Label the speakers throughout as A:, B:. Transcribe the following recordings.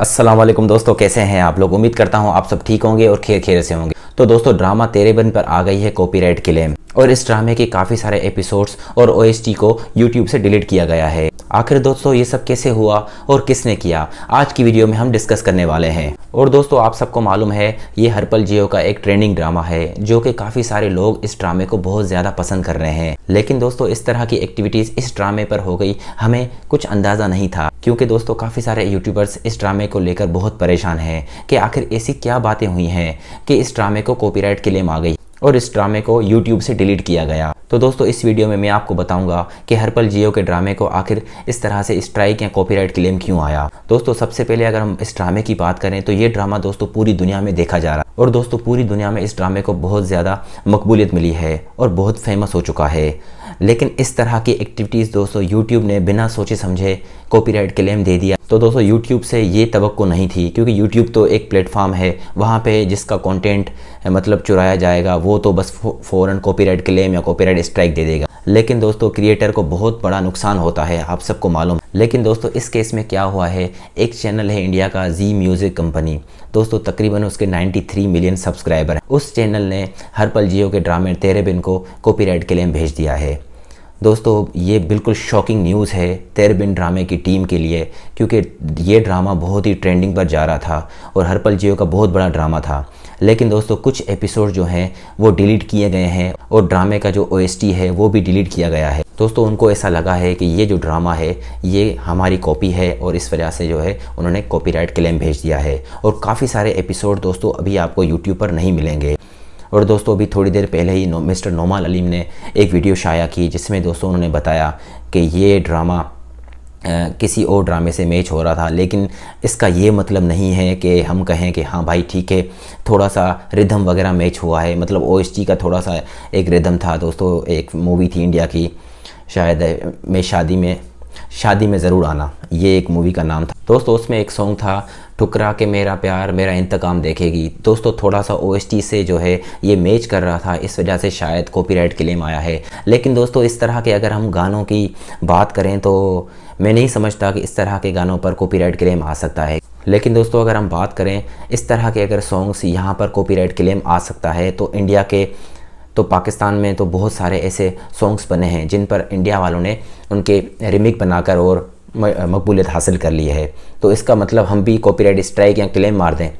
A: अस्सलाम वालेकुम दोस्तों, कैसे हैं आप लोग? उम्मीद करता हूँ आप सब ठीक होंगे और खेर खेर से होंगे। तो दोस्तों ड्रामा तेरे बन पर आ गई है कॉपीराइट क्लेम और इस ड्रामे के काफ़ी सारे एपिसोड्स और ओएसटी को यूट्यूब से डिलीट किया गया है। आखिर दोस्तों ये सब कैसे हुआ और किसने किया? आज की वीडियो में हम डिस्कस करने वाले हैं। और दोस्तों आप सबको मालूम है, ये हरपल जियो का एक ट्रेंडिंग ड्रामा है, जो कि काफ़ी सारे लोग इस ड्रामे को बहुत ज़्यादा पसंद कर रहे हैं। लेकिन दोस्तों इस तरह की एक्टिविटीज़ इस ड्रामे पर हो गई, हमें कुछ अंदाज़ा नहीं था, क्योंकि दोस्तों काफ़ी सारे यूट्यूबर्स इस ड्रामे को लेकर बहुत परेशान हैं कि आखिर ऐसी क्या बातें हुई हैं कि इस ड्रामे को कॉपीराइट क्लेम आ गई और इस ड्रामे को यूट्यूब से डिलीट किया गया। तो दोस्तों, इस वीडियो में मैं आपको बताऊँगा कि हर पल जियो के ड्रामे को आखिर इस तरह से स्ट्राइक या कॉपीराइट क्लेम क्यों आया। दोस्तों, सबसे पहले अगर हम इस ड्रामे की बात करें तो ये ड्रामा दोस्तों पूरी दुनिया में देखा जा रहा है और दोस्तों, पूरी दुनिया में इस ड्रामे को बहुत ज़्यादा मकबूलियत मिली है और बहुत फ़ेमस हो चुका है। लेकिन इस तरह की एक्टिविटीज़ दोस्तों यूट्यूब ने बिना सोचे समझे कॉपीराइट क्लेम दे दिया। तो दोस्तों यूट्यूब से ये तो नहीं थी, क्योंकि यूट्यूब तो एक प्लेटफॉर्म है, वहाँ पे जिसका कंटेंट मतलब चुराया जाएगा, वो तो बस फ़ौरन कॉपीराइट क्लेम या कॉपीराइट स्ट्राइक दे देगा। लेकिन दोस्तों क्रिएटर को बहुत बड़ा नुकसान होता है, आप सबको मालूम। लेकिन दोस्तों, इस केस में क्या हुआ है, एक चैनल है इंडिया का जी म्यूज़िक कंपनी दोस्तों, तकरीबन उसके 93 मिलियन सब्सक्राइबर हैं। उस चैनल ने हर पल जियो के ड्रामे तेरे बिन को कॉपीराइट क्लेम भेज दिया है। दोस्तों, ये बिल्कुल शॉकिंग न्यूज़ है तेरबिन ड्रामे की टीम के लिए, क्योंकि ये ड्रामा बहुत ही ट्रेंडिंग पर जा रहा था और हर पल जियो का बहुत बड़ा ड्रामा था। लेकिन दोस्तों, कुछ एपिसोड जो हैं, वो डिलीट किए गए हैं और ड्रामे का जो ओएसटी है, वो भी डिलीट किया गया है। दोस्तों, उनको ऐसा लगा है कि ये जो ड्रामा है, ये हमारी कॉपी है और इस वजह से जो है, उन्होंने कॉपीराइट क्लेम भेज दिया है। और काफ़ी सारे एपिसोड दोस्तों, अभी आपको यूट्यूब पर नहीं मिलेंगे। और दोस्तों अभी थोड़ी देर पहले ही नो, मिस्टर नोमाल अलीम ने एक वीडियो शाया की जिसमें दोस्तों उन्होंने बताया कि ये ड्रामा किसी और ड्रामे से मैच हो रहा था। लेकिन इसका ये मतलब नहीं है कि हम कहें कि हाँ भाई ठीक है थोड़ा सा रिदम वगैरह मैच हुआ है। मतलब ओ का थोड़ा सा एक रिदम था। दोस्तों एक मूवी थी इंडिया की शायद मैं शादी में शादी में ज़रूर आना। ये एक मूवी का नाम था। दोस्तों, उसमें एक सॉन्ग था, ठुकरा के मेरा प्यार, मेरा इंतकाम देखेगी। दोस्तों थोड़ा सा ओएसटी से जो है, ये मैच कर रहा था। इस वजह से शायद कॉपीराइट क्लेम आया है। लेकिन दोस्तों, इस तरह के अगर हम गानों की बात करें तो मैं नहीं समझता कि इस तरह के गानों पर कॉपीराइट क्लेम आ सकता है। लेकिन दोस्तों, अगर हम बात करें, इस तरह के अगर सॉन्ग्स यहाँ पर कॉपीराइट क्लेम आ सकता है तो इंडिया के तो पाकिस्तान में तो बहुत सारे ऐसे सॉन्ग्स बने हैं, जिन पर इंडिया वालों ने उनके रिमिक बनाकर और मकबूलियत हासिल कर ली है। तो इसका मतलब हम भी कॉपीराइट स्ट्राइक या क्लेम मार दें,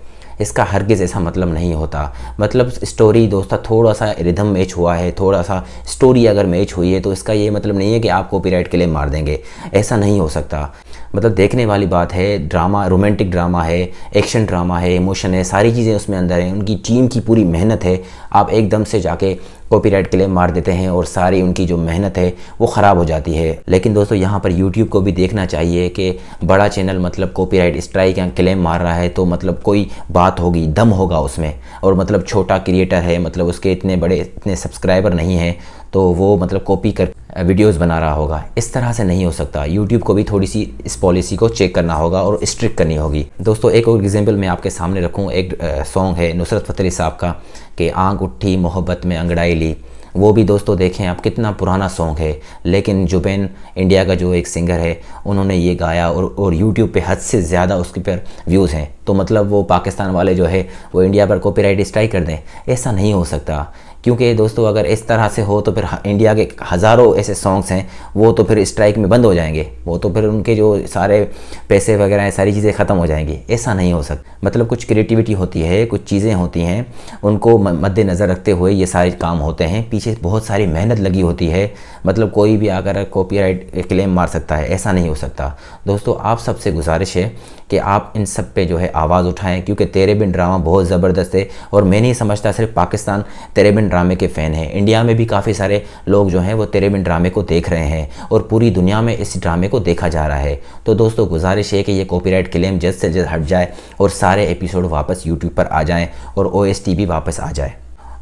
A: इसका हरगिज़ ऐसा मतलब नहीं होता। मतलब स्टोरी दोस्तों थोड़ा सा रिदम मैच हुआ है थोड़ा सा स्टोरी अगर मैच हुई है तो इसका ये मतलब नहीं है कि आप कॉपीराइट क्लेम मार देंगे। ऐसा नहीं हो सकता। मतलब देखने वाली बात है ड्रामा रोमांटिक ड्रामा है एक्शन ड्रामा है इमोशन है, सारी चीज़ें उसमें अंदर हैं, उनकी टीम की पूरी मेहनत है, आप एकदम से जाके कॉपीराइट क्लेम मार देते हैं और सारी उनकी जो मेहनत है, वो ख़राब हो जाती है। लेकिन दोस्तों, यहाँ पर यूट्यूब को भी देखना चाहिए कि बड़ा चैनल मतलब कॉपीराइट स्ट्राइक या क्लेम मार रहा है तो मतलब कोई बात होगी, दम होगा उसमें। और मतलब छोटा क्रिएटर है मतलब उसके इतने बड़े, इतने सब्सक्राइबर नहीं हैं तो वो मतलब कॉपी कर वीडियोस बना रहा होगा। इस तरह से नहीं हो सकता। यूट्यूब को भी थोड़ी सी इस पॉलिसी को चेक करना होगा और स्ट्रिक्ट करनी होगी। दोस्तों, एक और एग्ज़ाम्पल मैं आपके सामने रखूँ। एक सॉन्ग है नुसरत फ़तेह साहब का, कि आँख उठी, मोहब्बत में अंगड़ाई ली। वो भी दोस्तों देखें आप, कितना पुराना सॉन्ग है। लेकिन जुबैन इंडिया का जो एक सिंगर है, उन्होंने ये गाया और और यूट्यूब पे हद से ज़्यादा उसके पर व्यूज़ हैं। तो मतलब वो पाकिस्तान वाले जो है, वो इंडिया पर कॉपीराइट स्ट्राइक कर दें। ऐसा नहीं हो सकता। क्योंकि दोस्तों, अगर इस तरह से हो तो फिर इंडिया के हज़ारों ऐसे सॉन्ग्स हैं, वो तो फिर स्ट्राइक में बंद हो जाएँगे। वो तो फिर उनके जो सारे पैसे वगैरह हैं, सारी चीज़ें ख़त्म हो जाएँगी। ऐसा नहीं हो सकता। मतलब कुछ क्रिएटिविटी होती है, कुछ चीज़ें होती हैं, उनको मद्देनज़र रखते हुए ये सारे काम होते हैं। पीछे बहुत सारी मेहनत लगी होती है। मतलब कोई भी आकर कॉपीराइट क्लेम मार सकता है, ऐसा नहीं हो सकता। दोस्तों, आप सबसे गुजारिश है कि आप इन सब पे जो है आवाज़ उठाएँ, क्योंकि तेरे बिन ड्रामा बहुत ज़बरदस्त है और मैं नहीं समझता सिर्फ़ पाकिस्तान तेरे बिन ड्रामे के फ़ैन हैं। इंडिया में भी काफ़ी सारे लोग जो हैं वो तेरे बिन ड्रामे को देख रहे हैं और पूरी दुनिया में इस ड्रामे को देखा जा रहा है। तो दोस्तों, गुजारिश है कि ये कॉपीराइट क्लेम जल्द से जल्द हट जाए और सारे एपिसोड वापस यूट्यूब पर आ जाएँ और OST भी वापस आ जाए।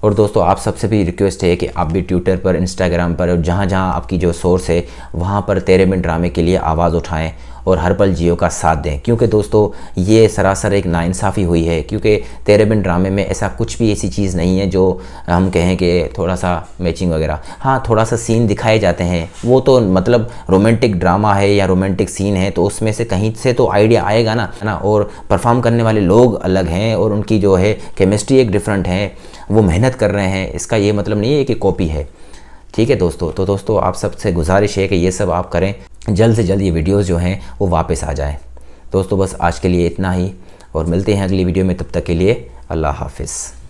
A: और दोस्तों, आप सबसे भी रिक्वेस्ट है कि आप भी ट्विटर पर, इंस्टाग्राम पर और जहाँ जहाँ आपकी जो सोर्स है, वहाँ पर तेरे मिनट ड्रामे के लिए आवाज़ उठाएँ और हर पल जियो का साथ दें। क्योंकि दोस्तों, ये सरासर एक नाइंसाफ़ी हुई है, क्योंकि तेरे बिन ड्रामे में ऐसा कुछ भी ऐसी चीज़ नहीं है जो हम कहें कि थोड़ा सा मैचिंग वगैरह। हाँ थोड़ा सा सीन दिखाए जाते हैं। वो तो मतलब रोमांटिक ड्रामा है या रोमांटिक सीन है तो उसमें से कहीं से तो आइडिया आएगा ना, है ना? और परफॉर्म करने वाले लोग अलग हैं और उनकी जो है केमिस्ट्री एक डिफरेंट है। वो मेहनत कर रहे हैं। इसका ये मतलब नहीं है कि कॉपी है। ठीक है दोस्तों तो दोस्तों, आप सबसे गुजारिश है कि ये सब आप करें। जल्द से जल्द ये वीडियोज़ जो हैं, वो वापस आ जाएँ। दोस्तों, बस आज के लिए इतना ही, और मिलते हैं अगली वीडियो में, तब तक के लिए अल्लाह हाफिज़।